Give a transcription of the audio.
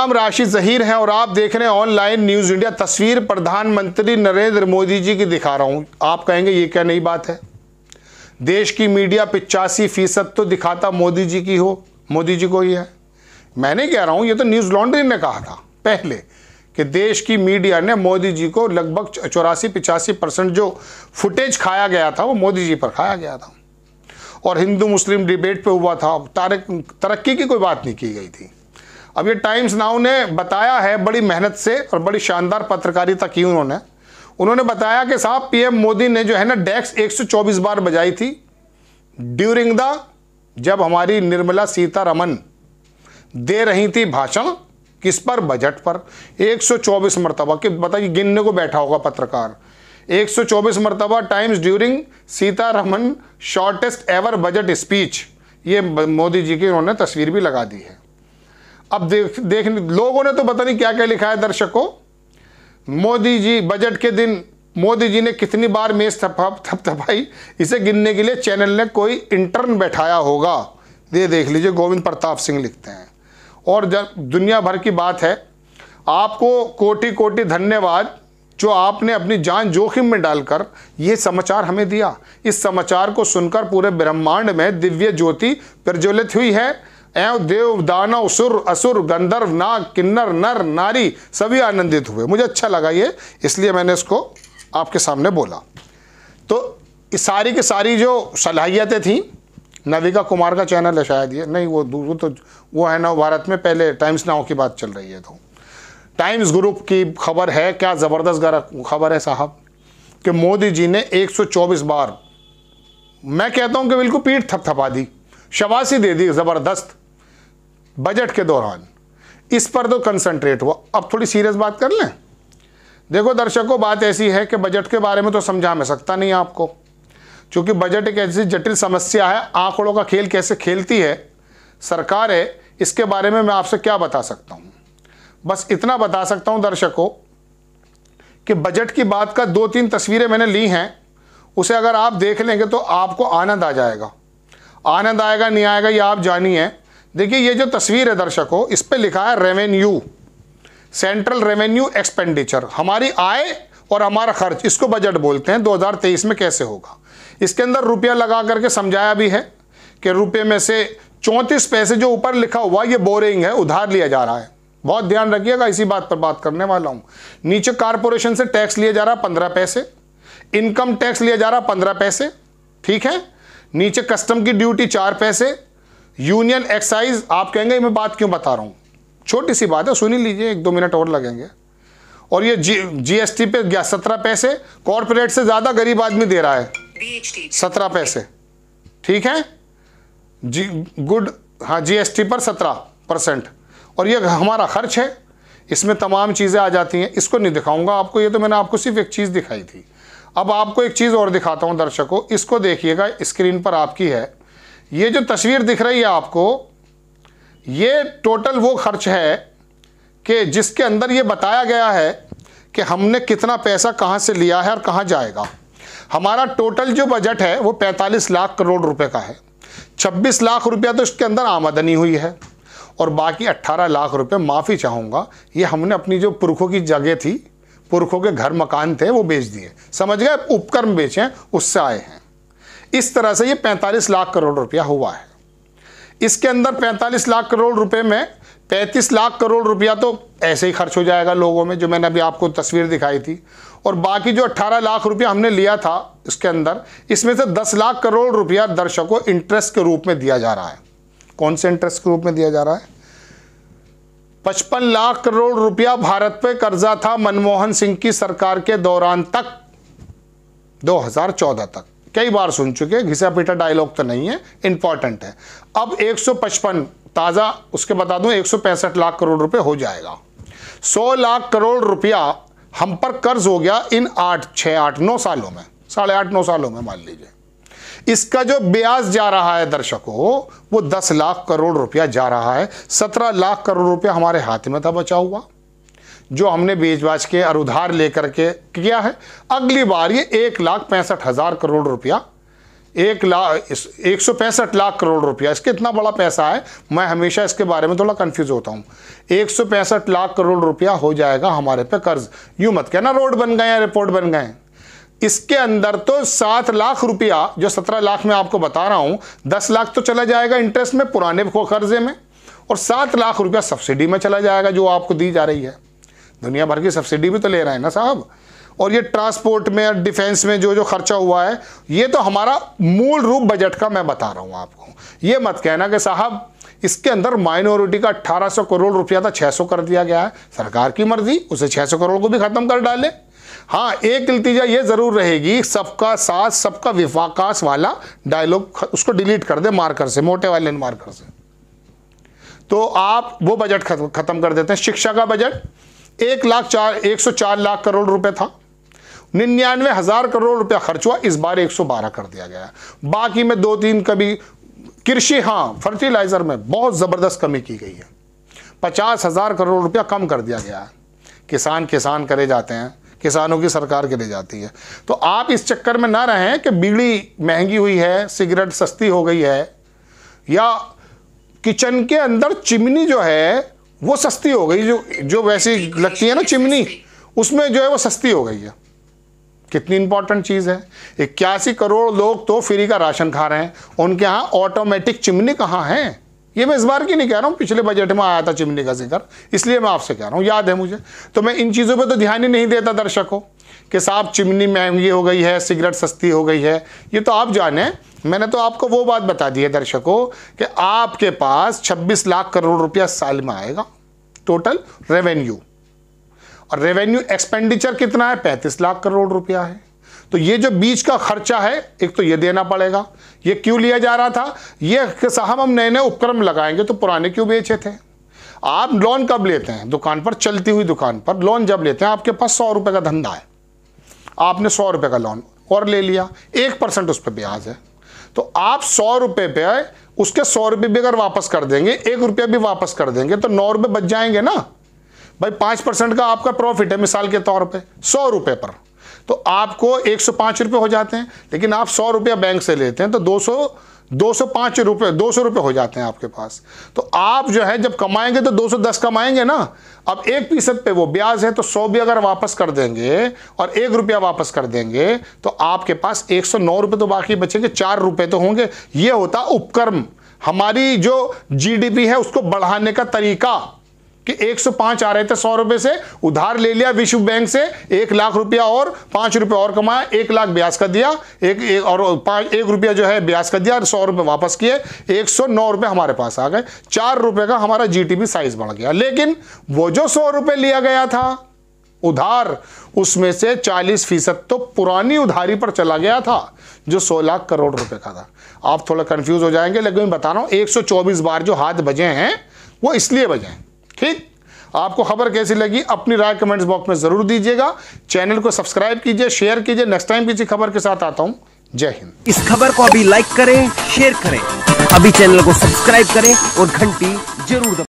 नाम राशि जहीर है और आप देख रहे हैं ऑनलाइन न्यूज़ इंडिया तस्वीर प्रधानमंत्री नरेंद्र मोदी जी की दिखा रहा हूँ। आप कहेंगे ये क्या नई बात है? देश की मीडिया पिचासी फ़ीसद तो दिखाता मोदी जी की हो, मोदी जी को ही है। मैं नहीं कह रहा हूँ, ये तो न्यूज़ लॉन्ड्री ने कहा था पहले कि देश की मीडिया ने मोदी जी को लगभग चौरासी पिचासी परसेंट जो फुटेज खाया गया था, वो मोदी जी पर खाया गया था। और हिंदू मुस्लिम डिबेट पे हुआ था। तारक, तरक्की की कोई बात नहीं की गई थी। अब ये टाइम्स नाउ ने बताया है बड़ी मेहनत से और बड़ी शानदार पत्रकारिता की उन्होंने। उन्होंने बताया कि साहब, पीएम मोदी ने जो है ना डेक्स 124 बार बजाई थी। ड्यूरिंग द जब हमारी निर्मला सीतारमन दे रही थी भाषण, किस पर? बजट पर। 124 मरतबा, कि बताइए, गिनने को बैठा होगा पत्रकार। 124 मरतबा, times during Sitharaman shortest ever budget speech. ये मोदी जी की उन्होंने तस्वीर भी लगा दी है। अब देख देख लोगों ने तो पता नहीं क्या क्या लिखा है दर्शकों। मोदी जी, बजट के दिन मोदी जी ने कितनी बार मेज थपा थपथपाई इसे गिनने के लिए चैनल ने कोई इंटर्न बैठाया होगा। ये देख लीजिए, गोविंद प्रताप सिंह लिखते हैं। और जब दुनिया भर की बात है, आपको कोटि कोटि धन्यवाद जो आपने अपनी जान जोखिम में डालकर ये समाचार हमें दिया। इस समाचार को सुनकर पूरे ब्रह्मांड में दिव्य ज्योति प्रज्वलित हुई है। एवं देव दानव, सुर, असुर, गंधर्व, नाग, किन्नर, नर, नारी, सभी आनंदित हुए। मुझे अच्छा लगा ये, इसलिए मैंने इसको आपके सामने बोला। तो इस सारी की सारी जो सलाहियतें थी, नविका कुमार का चैनल है शायद ये। नहीं, वो वो तो वो है ना, भारत में पहले टाइम्स नाव की बात चल रही है तो। टाइम्स ग्रुप की खबर है, क्या ज़बरदस्त खबर है साहब, कि मोदी जी ने 124 बार, मैं कहता हूँ कि बिल्कुल पीठ थपथपा दी शबासी दे दी ज़बरदस्त। बजट के दौरान। इस पर तो कंसंट्रेट हुआ। अब थोड़ी सीरियस बात कर लें। देखो, दर्शकों बात ऐसी है कि बजट के बारे में तो समझा मैं सकता नहीं आपको। क्योंकि बजट एक ऐसी जटिल समस्या है, आंकड़ों का खेल कैसे खेलती है, सरकार है, इसके बारे में मैं आपसे क्या बता सकता हूँ? बस इतना बता सकता हूँ दर्शकों कि बजट की बात का दो तीन तस्वीरें मैंने ली हैं। उसे अगर आप देख लेंगे तो आपको आनंद आ जाएगा। आनंद आएगा, नहीं आएगा, ये आप जानिए। देखिए, ये जो तस्वीर है दर्शकों, इस पर लिखा है रेवेन्यू सेंट्रल रेवेन्यू एक्सपेंडिचर हमारी आय और हमारा खर्च, इसको बजट बोलते हैं। 2023 में कैसे होगा? इसके अंदर रुपया लगा करके समझाया भी है कि रुपये में से चौंतीस पैसे जो ऊपर लिखा हुआ, ये बोरिंग है, उधार लिया जा रहा है। बहुत ध्यान रखिएगा, इसी बात पर बात करने वाला हूँ। नीचे कारपोरेशन से टैक्स लिया जा रहा है पंद्रह पैसे इनकम टैक्स लिया जा रहा पंद्रह पैसे, ठीक है? नीचे कस्टम की ड्यूटी चार पैसे यूनियन एक्साइज आप कहेंगे मैं बात क्यों बता रहा हूँ? छोटी सी बात है सुनी लीजिए एक दो मिनट और लगेंगे। और ये जी जीएसटी पे गया सत्रह पैसे कॉरपोरेट से ज़्यादा गरीब आदमी दे रहा है। सत्रह पैसे। ठीक है? जी गुड हाँ जीएसटी पर सत्रह परसेंट। और ये हमारा खर्च है। इसमें तमाम चीज़ें आ जाती हैं। इसको नहीं दिखाऊँगा आपको ये तो मैंने आपको सिर्फ़ एक चीज़ दिखाई थी। अब आपको एक चीज़ और दिखाता हूँ दर्शकों इसको देखिएगा स्क्रीन पर आपकी है। ये जो तस्वीर दिख रही है आपको, ये टोटल वो खर्च है कि जिसके अंदर ये बताया गया है कि हमने कितना पैसा कहाँ से लिया है और कहाँ जाएगा। हमारा टोटल जो बजट है वो 45 लाख करोड़ रुपए का है। 26 लाख रुपया तो इसके अंदर आमदनी हुई है और बाकी 18 लाख रुपए माफ़ी चाहूँगा। ये हमने अपनी जो पुरखों की जगह थी, पुरखों के घर मकान थे, वो बेच दिए। समझ गए? उपकर्म बेचें उससे आए हैं। इस तरह से ये 45 लाख करोड़ रुपया हुआ है। इसके अंदर 45 लाख करोड़ रुपए में 35 लाख करोड़ रुपया तो ऐसे ही खर्च हो जाएगा लोगों में, जो मैंने अभी आपको तस्वीर दिखाई थी। और बाकी जो 18 लाख रुपया हमने लिया था इसके अंदर, इसमें से 10 लाख करोड़ रुपया दर्शकों इंटरेस्ट के रूप में दिया जा रहा है। कौन से इंटरेस्ट के रूप में दिया जा रहा है? पचपन लाख करोड़ रुपया भारत पे कर्जा था मनमोहन सिंह की सरकार के दौरान तक 2014 तक। कई बार सुन चुके हैं घिसा पीटा डायलॉग तो नहीं है इंपॉर्टेंट है। अब 155 ताज़ा, उसके बता दूँ, एक सौ पैंसठ लाख करोड़ रुपए हो जाएगा। 100 लाख करोड़ रुपया हम पर कर्ज हो गया इन आठ छः आठ, नौ सालों में। साढ़े आठ, नौ सालों में, मान लीजिए। इसका जो ब्याज जा रहा है दर्शकों, वो दस लाख करोड़ रुपया जा रहा है। सत्रह लाख करोड़ रुपया हमारे हाथ में था, बचा हुआ। जो हमने बेच बाज के और उधार लेकर के किया है। अगली बार ये एक लाख पैंसठ हज़ार करोड़ रुपया, एक लाख एक सौ पैंसठ लाख करोड़ रुपया। इसके इतना बड़ा पैसा है, मैं हमेशा इसके बारे में थोड़ा कंफ्यूज होता हूँ। एक सौ पैंसठ लाख करोड़ रुपया हो जाएगा हमारे पे कर्ज। यूँ मत कहना, रोड बन गए हैं रिपोर्ट बन गए इसके अंदर तो सात लाख रुपया, जो सत्रह लाख में आपको बता रहा हूँ, दस लाख तो चला जाएगा इंटरेस्ट में, पुराने कर्जे में, और सात लाख रुपया सब्सिडी में चला जाएगा, जो आपको दी जा रही है। दुनिया भर की सब्सिडी भी तो ले रहे हैं ना साहब? और ये ट्रांसपोर्ट में और डिफेंस में जो जो खर्चा हुआ है, ये तो हमारा मूल रूप बजट का मैं बता रहा हूँ आपको। ये मत कहना कि साहब, इसके अंदर माइनॉरिटी का 1800 करोड़ रुपया था 600 कर दिया गया है। सरकार की मर्ज़ी, उसे 600 करोड़ को भी खत्म कर डाले। हाँ एक नतीजा ये ज़रूर रहेगी, सबका साथ, सबका विफाकास वाला डायलॉग उसको डिलीट कर दे मार्कर से, मोटे वाले मार्कर से। तो आप वो बजट खत्म कर देते हैं, शिक्षा का बजट। एक लाख चार, एक सौ चार लाख करोड़ रुपए था। निन्यानवे हज़ार करोड़ रुपया खर्च हुआ, इस बार 112 कर दिया गया बाकी में दो तीन कभी कृषि हाँ फर्टिलाइज़र में बहुत ज़बरदस्त कमी की गई है। पचास हज़ार करोड़ रुपया कम कर दिया गया है। किसान किसान करे जाते हैं, किसानों की सरकार के लिए जाती है। तो आप इस चक्कर में ना रहें कि बीड़ी महँगी हुई है, सिगरेट सस्ती हो गई है, या किचन के अंदर चिमनी जो है वो सस्ती हो गई जो जो वैसी लगती है ना चिमनी, उसमें जो है वो सस्ती हो गई है। कितनी इंपॉर्टेंट चीज़ है। इक्यासी करोड़ लोग तो फ्री का राशन खा रहे हैं। उनके यहाँ ऑटोमेटिक चिमनी कहाँ है? ये मैं इस बार की नहीं कह रहा हूँ, पिछले बजट में आया था चिमनी का ज़िक्र, इसलिए मैं आपसे कह रहा हूँ, याद है मुझे। तो मैं इन चीज़ों पर तो ध्यान ही नहीं देता दर्शकों, कि साहब चिमनी महँगी हो गई है, सिगरेट सस्ती हो गई है। ये तो आप जाने, मैंने तो आपको वो बात बता दी है दर्शकों, कि आपके पास 26 लाख करोड़ रुपया साल में आएगा टोटल रेवेन्यू और रेवेन्यू एक्सपेंडिचर कितना है? पैंतीस लाख करोड़ रुपया है। तो ये जो बीच का खर्चा है, एक तो ये देना पड़ेगा। ये क्यों लिया जा रहा था? ये साहब हम नए नए उपक्रम लगाएँगे तो पुराने क्यों बेचे थे? आप लोन कब लेते हैं? दुकान पर, चलती हुई दुकान पर। लोन जब लेते हैं, आपके पास सौ रुपए का धंधा है। आपने सौ रुपए का लोन और ले लिया। एक परसेंट उस पर ब्याज है। तो आप सौ रुपए पे उसके सौ रुपये भी अगर वापस कर देंगे, एक रुपया भी वापस कर देंगे तो नौ रुपये बच जाएँगे ना? भाई, पाँच परसेंट का आपका प्रॉफिट है मिसाल के तौर पे, सौ रुपए पर। तो आपको एक सौ हो जाते हैं, लेकिन आप सौ रुपया बैंक से लेते हैं तो दो सौ दो सौ पाँच रुपये, दो सौ रुपये हो जाते हैं आपके पास। तो आप जो है, जब कमाएँगे तो दो सौ दस कमाएँगे ना। अब एक फ़ीसद पे वो ब्याज है तो सौ भी अगर वापस कर देंगे और एक रुपया वापस कर देंगे तो आपके पास एक सौ नौ रुपये तो बाकी बचेंगे, चार रुपये तो होंगे। ये होता उपक्रम। हमारी जो जीडीपी है, उसको बढ़ाने का तरीका। कि 105 आ रहे थे सौ रुपए से उधार ले लिया विश्व बैंक से एक लाख रुपया और पाँच रुपए और कमाया एक लाख ब्याज का दिया एक, एक और पाँच एक रुपया जो है ब्याज का दिया और सौ रुपए वापस किए एक सौ नौ रुपए हमारे पास आ गए चार रुपए का हमारा जीटीपी साइज़ बढ़ गया। लेकिन वो जो सौ रुपए लिया गया था उधार उसमें से 40 फ़ीसद तो पुरानी उधारी पर चला गया था जो 16 लाख करोड़ रुपए का था। आप थोड़ा कंफ्यूज हो जाएँगे लेकिन बता रहा हूँ 124 बार जो हाथ बजे हैं वो इसलिए बजे हैं। ठीक? आपको खबर कैसी लगी, अपनी राय कमेंट्स बॉक्स में ज़रूर दीजिएगा। चैनल को सब्सक्राइब कीजिए, शेयर कीजिए। नेक्स्ट टाइम किसी खबर के साथ आता हूँ। जय हिंद। इस खबर को अभी लाइक करें, शेयर करें। अभी चैनल को सब्सक्राइब करें और घंटी ज़रूर